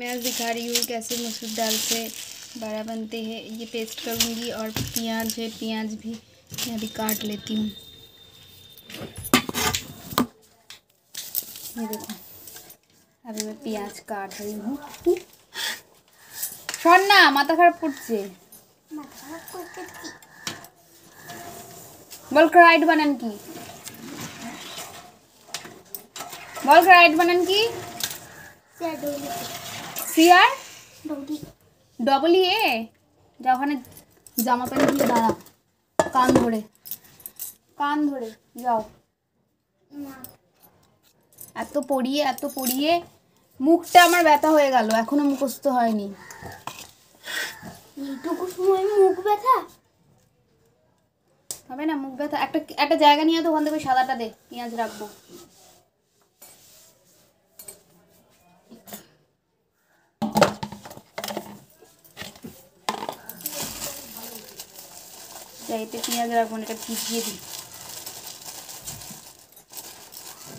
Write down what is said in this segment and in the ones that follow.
मैं आज दिखा रही हूँ कैसे मसूर दाल से बड़ा बनते हैं ये पेस्ट करूँगी और प्याज है प्याज भी मैं अभी काट लेती हूँ ये देखो अभी मैं प्याज काट रही हूँ শোন না মাথা খারাপ করছে বল ক্রাইড বানান কি বল ক্রাইড বানান কি সিআর ডবল ই এ যা ওখানে জামা প্যান্ট দিয়ে দাঁড়া। কান ধরে। কান ধরে যাও। এত পড়িয়ে এত পড়িয়ে মুখটা আমার ব্যথা হয়ে গেল। এখনও মুখস্থ হয়নি। এইটুকু সময় মুখ ব্যথা? হবে না মুখ ব্যথা। একটা একটা জায়গা নিয়ে তো ওখান থেকে সাদাটা দে পেঁয়াজ রাখব। এতে পেঁয়াজ রাখবো না, এটা ভিজিয়ে দিই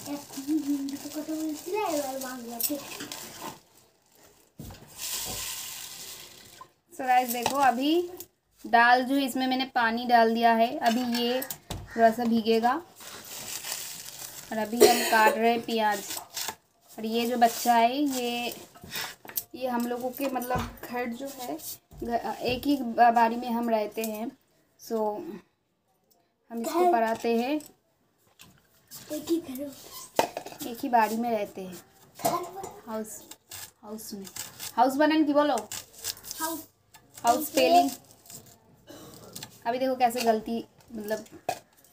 এখন হিন্দিতে কথা বলছিলে এবার বাংলাতে सो गाइस देखो अभी दाल जो है, इसमें मैंने पानी डाल दिया है अभी ये थोड़ा सा भीगेगा और अभी हम काट रहे हैं प्याज और ये जो बच्चा है ये ये हम लोगों के मतलब घर जो है घ- एक ही बा- बारी में हम रहते हैं सो so, हम इसको पढ़ाते हैं। एक ही करो एक ही बाड़ी में रहते हैं। हाउस हाउस में। हाउस बनन की बोलो। हाउस हाउस स्पेलिंग अभी देखो कैसे गलती मतलब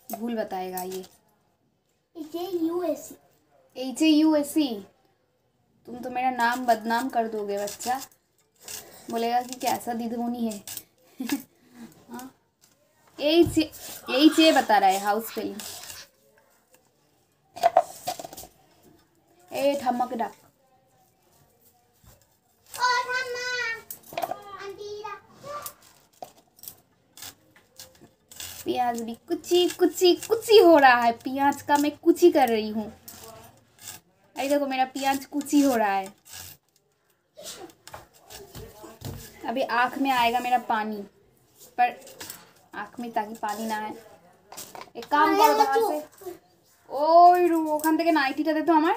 भूल बताएगा ये। H A U S C तुम तो मेरा नाम बदनाम कर दोगे बच्चा। बोलेगा कि कैसा दीदमोनी है हाँ। एच ए बता रहा है हाउस स्पेलिंग ए अंडीरा प्याज भी कुची कुची कुची हो रहा है। प्याज का मैं कुची कर रही हूँ। अरे देखो, मेरा प्याज कुची हो रहा है। अभी आँख में आएगा मेरा पानी, पर आँख में ताकि पानी ना आए एक काम करो बाहर से ওই রু ওখান থেকে নাইটিটা দে তো আমার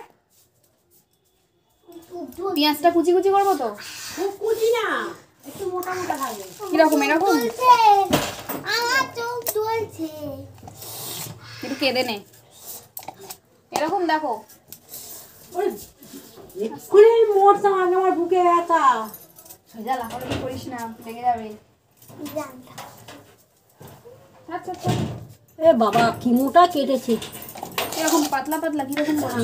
পেঁয়াজটা কুচি কুচি করবো তো খুব কুচি না একটু মোটা মোটা থাকবে কিরকম এরকম চলছে আমার চোখ চলছে একটু কেঁদে নে এরকম দেখো ওই এক্ষুনি মরতাম আগে আমার বুকে ব্যথা সোজা লাফালাফি করিস না লেগে যাবে জানতাম আচ্ছা আচ্ছা। এ বাবা কি মোটা কেটেছে। কীরকম পাতলা পাতলা কীরকম বলছো?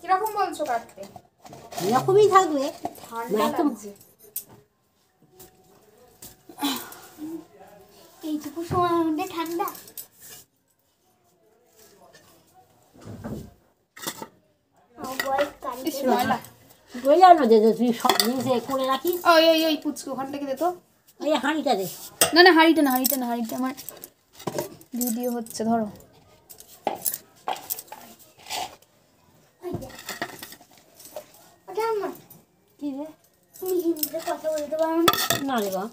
কীরকম বলছো কাটতে? এরকমই থাকবে। একদম। এইটুকু সময়ের মধ্যে ঠান্ডা। না যে তুই সব জিনিস করে রাখিস। ওই ওই ওই পুচকে ওখান থেকে দে তো। এই হাঁড়িটা দে না না হাঁড়িটা না হাঁড়িটা না হাঁড়িটা আমার ভিডিও হচ্ছে ধরো ওটা আমার কি রে তুমি হিন্দিতে কথা বলতে পারো না না রে বা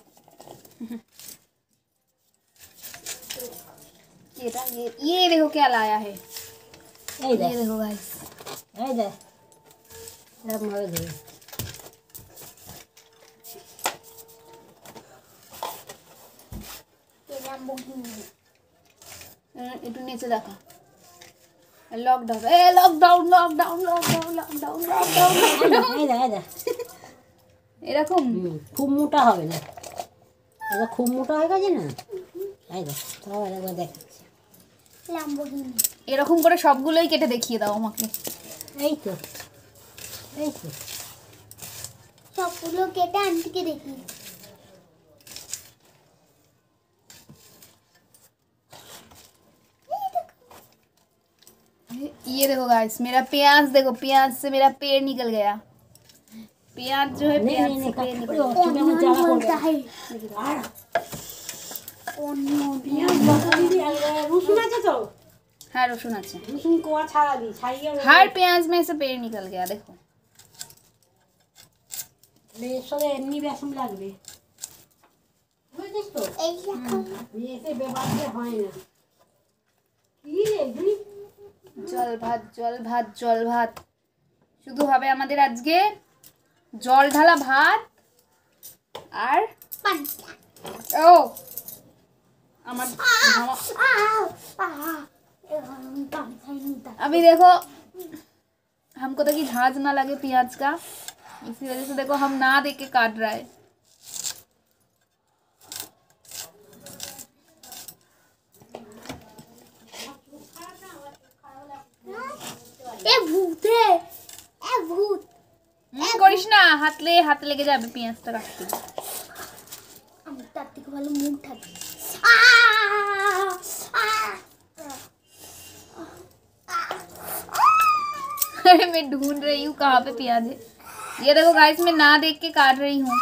ये था ये ये देखो क्या लाया है এই দেখ ये देखो गाइस এই দেখ এরকম ভাবে ধরে একটু নিচে দেখা। লকডাউন এ লকডাউন লকডাউন এরকম? খুব মোটা হবে না। এটা খুব মোটা হয়ে গেছে না? এই দেখ তাও একবার দেখাচ্ছি। এরকম করে সবগুলোই কেটে দেখিয়ে দাও আমাকে। এই তো এই তো। সবগুলো কেটে আন্টিকে দেখি ये देखो गाइस मेरा प्याज देखो प्याज से मेरा पेड़ निकल गया। प्याज जो है हाँ। रसुन अच्छा हर प्याज में से पेड़ निकल गया देखो। বেসরে জল ভাত জল ভাত জল ভাত শুধু হবে আমাদের আজকে জল ঢালা ভাত আর পান্তা ও আমার ঘামা- আহ আহ আমি পান্তাই নিতাম अभी देखो हमको तो कि झांझ ना लगे प्याज का इसी वजह से देखो हम ना देख के काट रहा है এ ভূত রে এ ভূত হুম, করিস না হাতলে হাতে লেগে যাবে পেঁয়াজটা কাটতে আমি তার থেকে ভালো মুখ থাকি আহ আহ अरे मैं ढूंढ रही हूँ कहाँ पे प्याज है ये देखो गाइस मैं ना देख के काट रही हूँ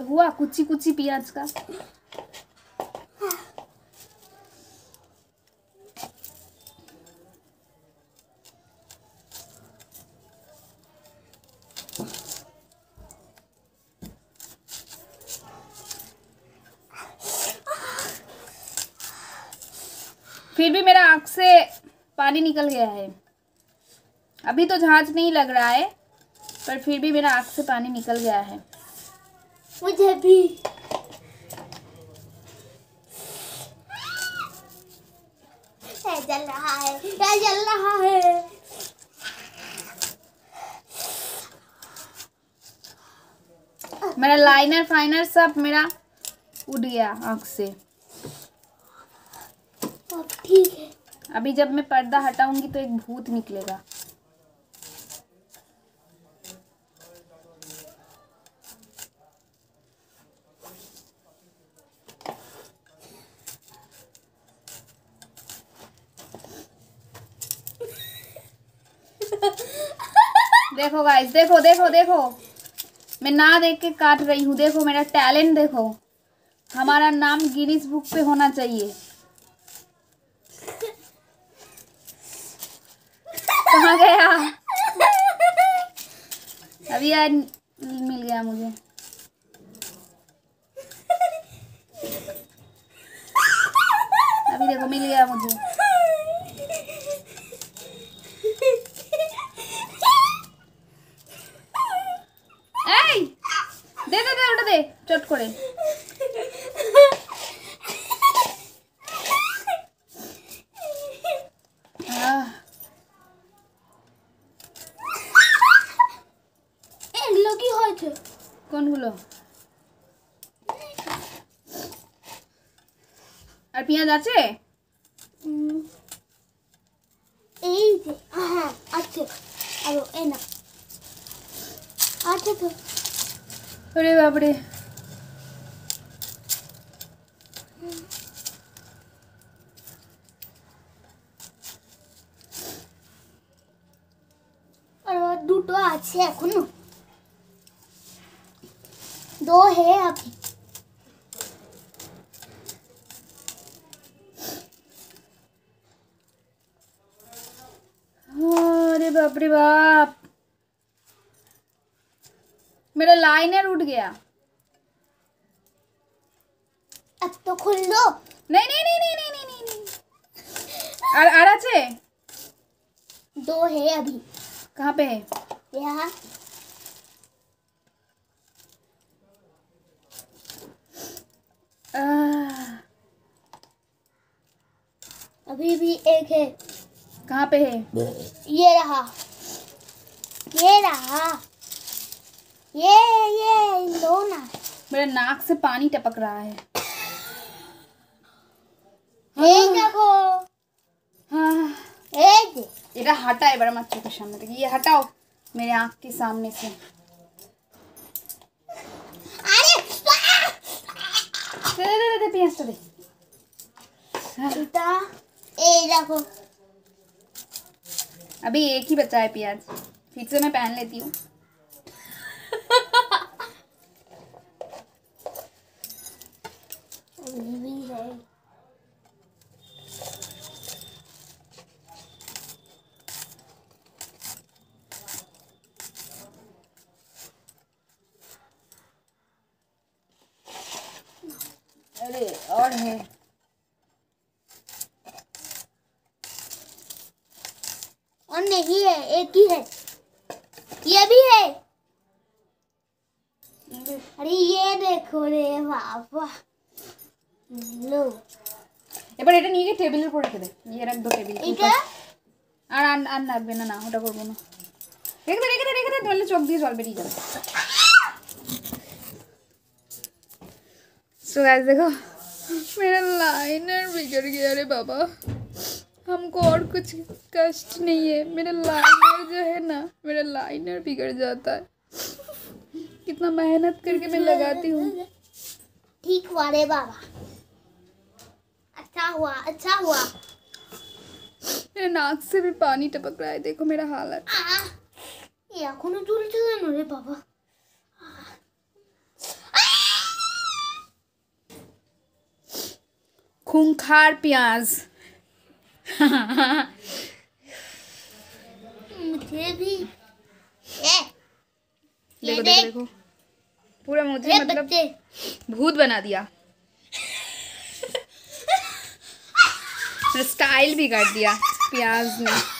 हुआ कुची कुची प्याज का? फिर भी मेरा आँख से पानी निकल गया है। अभी तो झांझ नहीं लग रहा है, पर फिर भी मेरा आँख से पानी निकल गया है। मुझे भी। जल रहा है जल रहा है। मेरा लाइनर फाइनर सब मेरा उड़ गया आँख से। अब ठीक है। अभी जब मैं पर्दा हटाऊँगी तो एक भूत निकलेगा। देखो गाइस देखो देखो देखो। मैं ना देख के काट रही हूँ, देखो मेरा टैलेंट देखो। हमारा नाम गिनीज बुक पे होना चाहिए। कहाँ गया? अभी यार मिल गया मुझे। अभी देखो, मिल गया मुझे। এই দে দে দে ওটা দে চট করে। এগুলো কি হয়েছে? কোনগুলো? আর পেঁয়াজ আছে? এই যে হ্যাঁ আছে। আরও এ না आते तो। अरे हाँ, बाप रे दो है अभी। अरे बाप रे बाप। मेरा लाइनर उठ गया। अब तो खुल दो नहीं नहीं नहीं नहीं नहीं नहीं नहीं। आ रहा से दो है अभी। कहाँ पे है? यहाँ। अभी भी एक है। कहाँ पे है? ये रहा। ये रहा। ये ये लो ना। मेरे नाक से पानी टपक रहा है। ये हाँ। एरा हटाए बड़ा मच्छर के सामने तक ये हटाओ मेरे आँख के सामने से। दे दे दे पेंस्टा दे। ए तो हाँ। देखो। अभी एक ही बचा है प्याज। फिर से मैं पहन लेती हूँ। अरे और है। और नहीं है एक ही है। ये भी है। अरे ये देखो रे बाबा लो এবার এটা নিয়ে গিয়ে টেবিলের উপর রেখে দে নিয়ে রাখ দো টেবিল এটা আর আর আর লাগবে না না ওটা করবো না রেখে দে রেখে দে রেখে দে তাহলে চোখ দিয়ে জল বেরিয়ে যাবে सो गाइस देखो मेरा लाइनर बिगड़ गया रे बाबा हमको और कुछ कष्ट नहीं है मेरा लाइनर जो है ना मेरा लाइनर बिगड़ जाता है कितना मेहनत करके मैं लगाती हूँ। ठीक हुआ रे बाबा। अच्छा हुआ अच्छा हुआ। मेरे नाक से भी पानी टपक रहा है देखो मेरा हालत। ये बाबा। खूंखार प्याज। मुझे भी। ए, ये देखो देखो। देखो। पूरा मुझे मतलब भूत बना दिया। स्टाइल भी कर दिया प्याज ने